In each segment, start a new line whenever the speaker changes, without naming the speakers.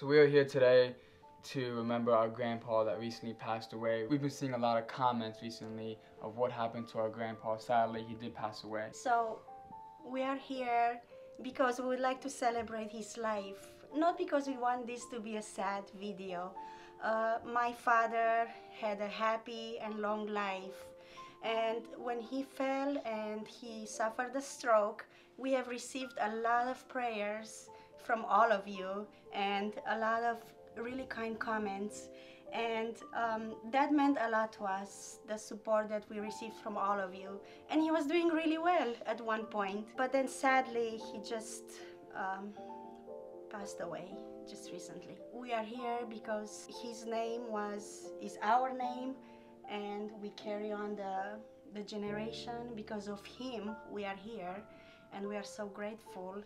So we are here today to remember our grandpa that recently passed away. We've been seeing a lot of comments recently of what happened to our grandpa. Sadly, he did pass away.
So we are here because we would like to celebrate his life. Not because we want this to be a sad video. Uh, my father had a happy and long life. And when he fell and he suffered a stroke, we have received a lot of prayers from all of you and a lot of really kind comments. And um, that meant a lot to us, the support that we received from all of you. And he was doing really well at one point. But then sadly, he just um, passed away just recently. We are here because his name was, is our name, and we carry on the, the generation. Because of him, we are here, and we are so grateful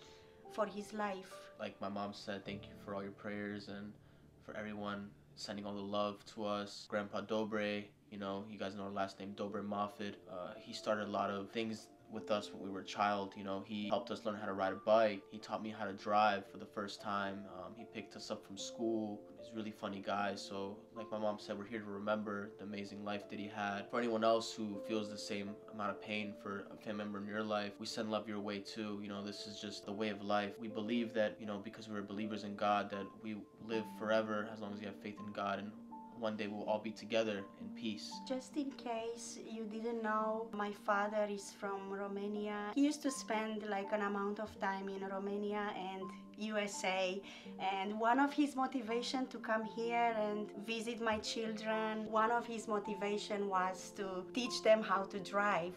for his life.
Like my mom said, thank you for all your prayers and for everyone sending all the love to us. Grandpa Dobre, you know, you guys know our last name, Dobre Moffat. Uh, he started a lot of things with us when we were a child. You know, he helped us learn how to ride a bike. He taught me how to drive for the first time. Um, he picked us up from school. He's a really funny guy. So, like my mom said, we're here to remember the amazing life that he had. For anyone else who feels the same amount of pain for a family member in your life, we send love your way too. You know, this is just the way of life. We believe that, you know, because we're believers in God, that we live forever as long as you have faith in God and one day we'll all be together in peace.
Just in case you didn't know, my father is from Romania. He used to spend like an amount of time in Romania and USA and one of his motivation to come here and visit my children, one of his motivation was to teach them how to drive.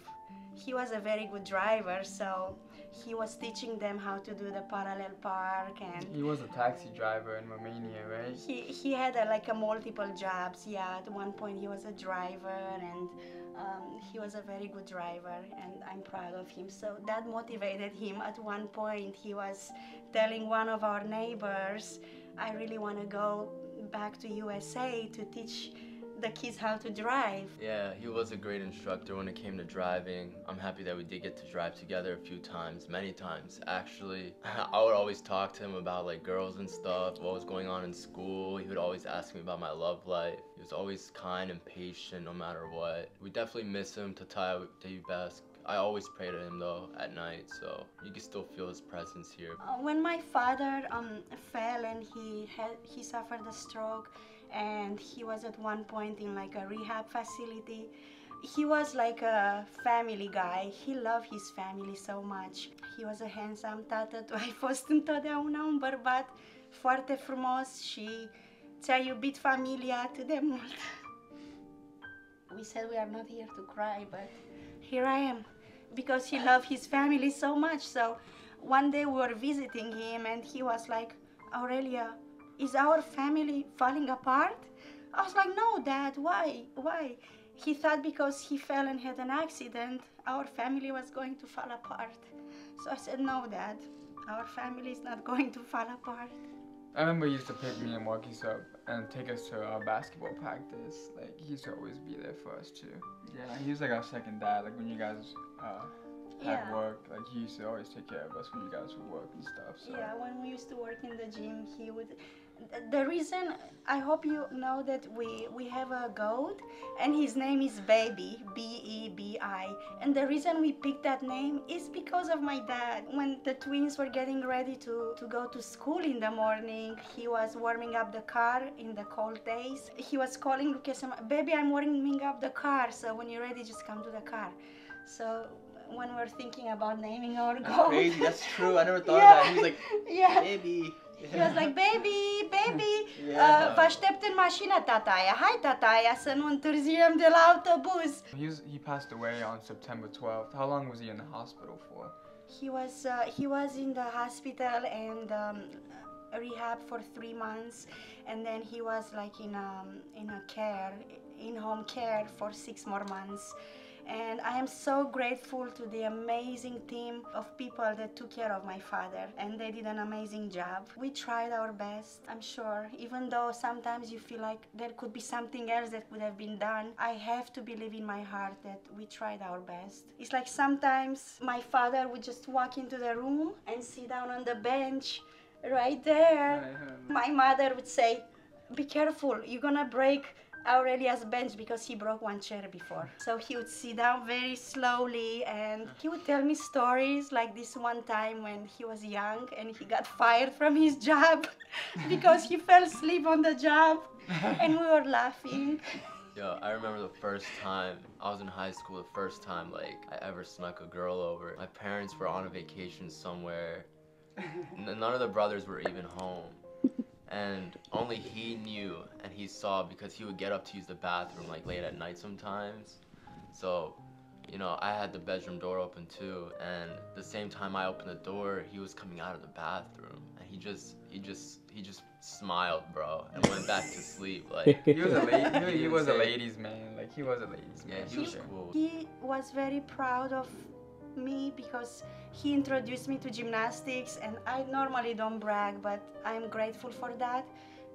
He was a very good driver, so he was teaching them how to do the parallel park and
He was a taxi driver in Romania, right?
he, he had a, like a multiple jobs yeah. At one point he was a driver and um, he was a very good driver and i'm proud of him. So that motivated him. At one point he was telling one of our neighbors i really want to go back to usa to teach the kids how to drive
Yeah, he was a great instructor when it came to driving. I'm happy that we did get to drive together a few times, many times. Actually, I would always talk to him about like girls and stuff, what was going on in school. He would always ask me about my love life. He was always kind and patient no matter what. We definitely miss him you best. I always pray to him though at night, so you can still feel his presence here.
Uh, when my father um, fell and he had he suffered a stroke and he was at one point in like a rehab facility. He was like a family guy. He loved his family so much. He was a handsome tată tu ai fost întotdeauna un bărbat foarte frumos. Și ți-a iubit familia atât de mult we said we are not here to cry but here I am because he loved his family so much. So one day we were visiting him and he was like Aurelia is our family falling apart? I was like, no, Dad, why? Why? He thought because he fell and had an accident, our family was going to fall apart. So I said, no, Dad, our family is not going to fall apart.
I remember he used to pick me and Marcus up and take us to our basketball practice. Like, he used to always be there for us too. Yeah, he was like our second dad. Like, when you guys uh, had
Yeah.
work, like, he used to always take care of us when you guys would work and stuff. So.
Yeah, when we used to work in the gym, he would. The reason I hope you know that we we have a goat and his name is Baby, B E B I. And the reason we picked that name is because of my dad. When the twins were getting ready to to go to school in the morning, he was warming up the car in the cold days. He was calling Lucas, "Baby, I'm warming up the car. So when you're ready, just come to the car." So when we're thinking about naming our
That's
goat,
crazy. That's true. I never thought
Yeah.
of that. He was like,
yeah.
baby.
He was like, baby, baby,
Yeah.
uh, vă aștept în mașină, tataia. Hai, tataia, să nu întârziem de la autobuz.
He, he passed away on September 12th. How long was he in the hospital for?
He was, uh, he was in the hospital and um, rehab for three months. And then he was like in, um, in a care, in home care for six more months. And I am so grateful to the amazing team of people that took care of my father, and they did an amazing job. We tried our best, I'm sure, even though sometimes you feel like there could be something else that could have been done. I have to believe in my heart that we tried our best. It's like sometimes my father would just walk into the room and sit down on the bench right there. My mother would say, Be careful, you're gonna break Aurelia's bench because he broke one chair before. So he would sit down very slowly and he would tell me stories like this one time when he was young and he got fired from his job because he fell asleep on the job and we were laughing.
Yo, I remember the first time I was in high school. The first time like I ever snuck a girl over. My parents were on a vacation somewhere. None of the brothers were even home, and only he knew and he saw because he would get up to use the bathroom like late at night sometimes. So, you know, I had the bedroom door open too, and the same time I opened the door, he was coming out of the bathroom, and he just, he just, he just smiled, bro, and went back to sleep. Like,
He was a lady. He, he
He
was a ladies' man. Like he was a ladies'
yeah,
man.
he
for
was cool.
He was very proud of me because he introduced me to gymnastics and I normally don't brag but I'm grateful for that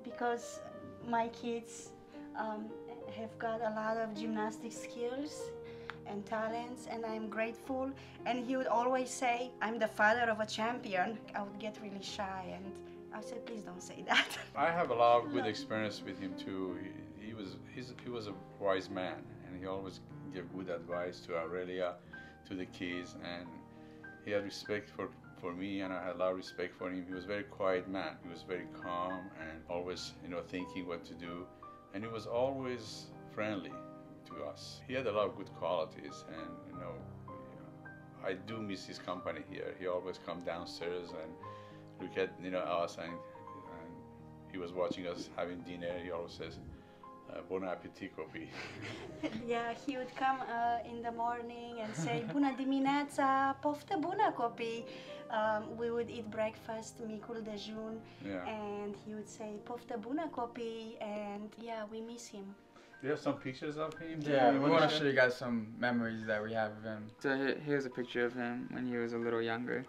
because my kids um, have got a lot of gymnastic skills and talents and I'm grateful. And he would always say I'm the father of a champion. I would get really shy and I said please don't say that.
I have a lot of good experience with him too. He, he was he's, he was a wise man, and he always gave good advice to Aurelia, to the kids, and he had respect for for me, and I had a lot of respect for him. He was a very quiet man. He was very calm and always you know thinking what to do, and he was always friendly to us. He had a lot of good qualities, and you know. I do miss his company here. He always come downstairs and look at you know us and, and he was watching us having dinner. He always says, uh, "Bon appetit, copii."
Yeah, he would come uh, in the morning and say, Bună dimineața, poftă bună copii. Um, we would eat breakfast, micul dejun,
Yeah.
and he would say, poftă bună copii, and yeah, we miss him.
Do you have some pictures of him?
Yeah, we
wanna
show you guys some memories that we have of him. So here's a picture of him when he was a little younger.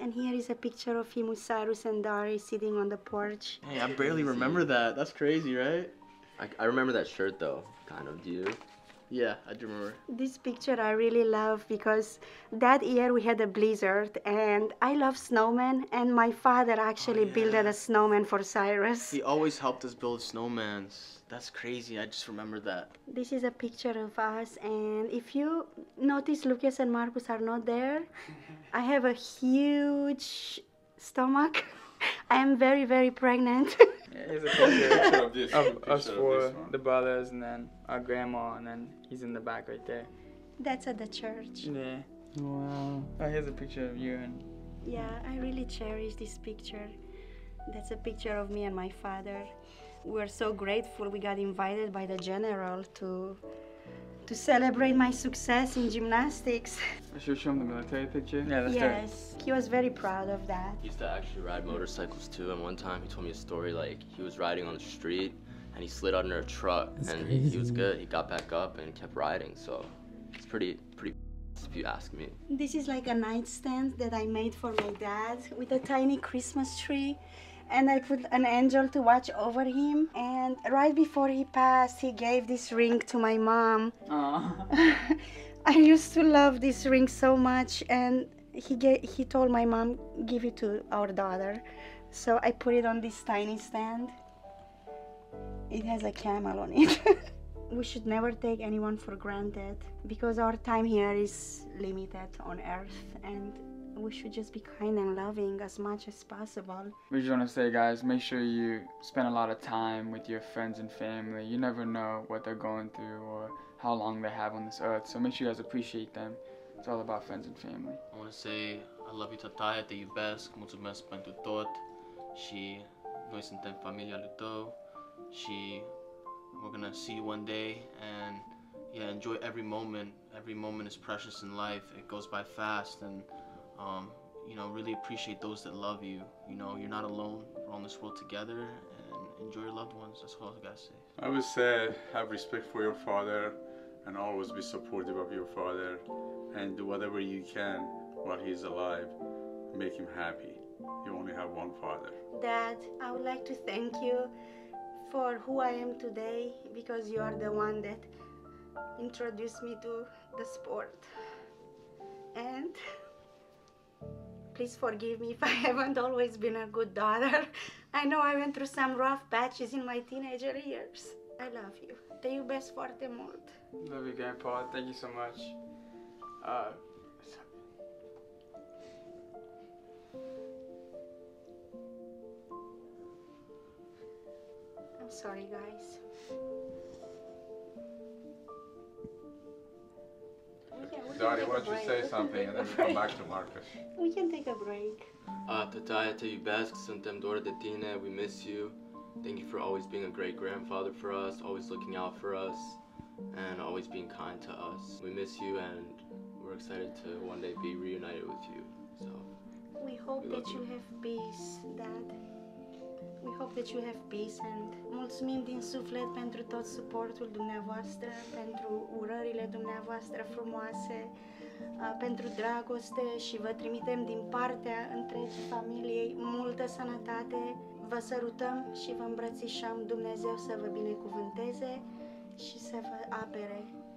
And here is a picture of him with Cyrus and Dari sitting on the porch.
Hey, I barely remember that. That's crazy, right?
I, I remember that shirt though, kind of. Do you?
Yeah, I do remember.
This picture I really love because that year we had a blizzard and I love snowmen and my father oh, actually built a snowman for Cyrus.
He always helped us build snowmans. That's crazy. I just remember that.
This is a picture of us, and if you notice, Lucas and Marcus are not there. I have a huge stomach. I am very, very pregnant.
Yeah, here's a picture
Picture of this.
of us
of
four,
this
the brothers, and then our grandma, and then he's in the back right there.
That's at the church.
Yeah. Wow. Oh, here's a picture of you and.
Yeah, I really cherish this picture. That's a picture of me and my father. We're so grateful we got invited by the general to to celebrate my success in gymnastics.
I Should show him the military picture? Yeah, let's do it.
yes, he was very proud of that.
He used to actually ride motorcycles too, and one time he told me a story like he was riding on the street and he slid under a truck
That's
and he was good. He got back up and kept riding, so it's pretty pretty if you ask me.
This is like a nightstand that I made for my dad with a tiny Christmas tree. And I put an angel to watch over him. And right before he passed, he gave this ring to my mom. I used to love this ring so much. And he, gave, he told my mom, give it to our daughter. So I put it on this tiny stand. It has a camel on it. we should never take anyone for granted because our time here is limited on earth and we should just be kind and loving as much as possible.
We just want to say, guys, make sure you spend a lot of time with your friends and family. You never know what they're going through or how long they have on this earth. So make sure you guys appreciate them. It's all about friends and family.
I want to say I love you tataie, te iubesc, mulțumesc pentru tot și noi suntem familia lui tău și we're gonna see you one day and yeah, enjoy every moment. Every moment is precious in life. It goes by fast and um, you know, really appreciate those that love you. You know, you're not alone. We're on this world together and enjoy your loved ones. That's all I gotta say.
I would say have respect for your father and always be supportive of your father and do whatever you can while he's alive. Make him happy. You only have one father.
Dad, I would like to thank you for who I am today because you are the one that introduced me to the sport. Please forgive me if I haven't always been a good daughter. I know I went through some rough patches in my teenager years. I love you. Te iubesc foarte mult.
Love you, Grandpa. Thank you so much. Uh,
I'm sorry, guys. We can- we can
Daddy, why don't you say something and then we come back to Marcus.
We can take a break.
Uh, Tataya, te iubesc, suntem doar de tine, we miss you. Thank you for always being a great grandfather for us, always looking out for us, and always being kind to us. We miss you and we're excited to one day be reunited with you. So,
We hope
We
that you
you.
have peace, Dad. We hope that you have peace and mulțumim din suflet pentru tot suportul dumneavoastră, pentru urările dumneavoastră frumoase, uh, pentru dragoste și vă trimitem din partea întregii familiei multă sănătate. Vă sărutăm și vă îmbrățișăm Dumnezeu să vă binecuvânteze și să vă apere de tot.